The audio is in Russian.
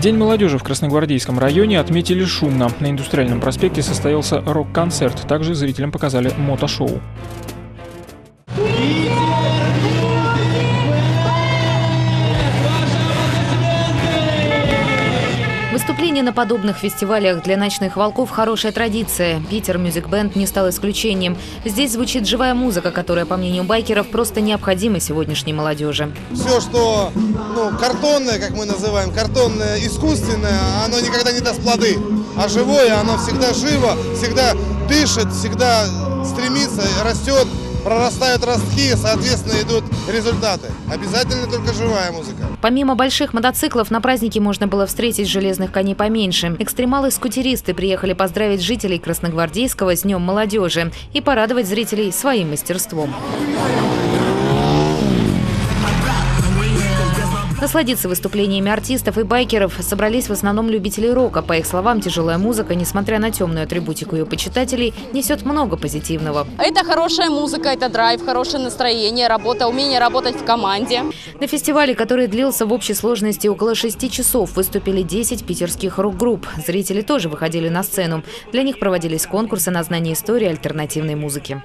День молодежи в Красногвардейском районе отметили шумно. На Индустриальном проспекте состоялся рок-концерт. Также зрителям показали мотошоу. Выступление на подобных фестивалях для ночных волков – хорошая традиция. Питер Мюзик Бенд не стал исключением. Здесь звучит живая музыка, которая, по мнению байкеров, просто необходима сегодняшней молодежи. Все, что ну, картонное, как мы называем, картонное, искусственное, оно никогда не даст плоды. А живое, оно всегда живо, всегда дышит, всегда стремится, растет прорастают ростки, соответственно, идут результаты. Обязательно только живая музыка. Помимо больших мотоциклов, на празднике можно было встретить железных коней поменьше. Экстремалы-скутеристы приехали поздравить жителей Красногвардейского с Днем молодежи и порадовать зрителей своим мастерством. Насладиться выступлениями артистов и байкеров собрались в основном любители рока. По их словам, тяжелая музыка, несмотря на темную атрибутику ее почитателей, несет много позитивного. Это хорошая музыка, это драйв, хорошее настроение, работа, умение работать в команде. На фестивале, который длился в общей сложности около шести часов, выступили 10 питерских рок-групп. Зрители тоже выходили на сцену. Для них проводились конкурсы на знание истории альтернативной музыки.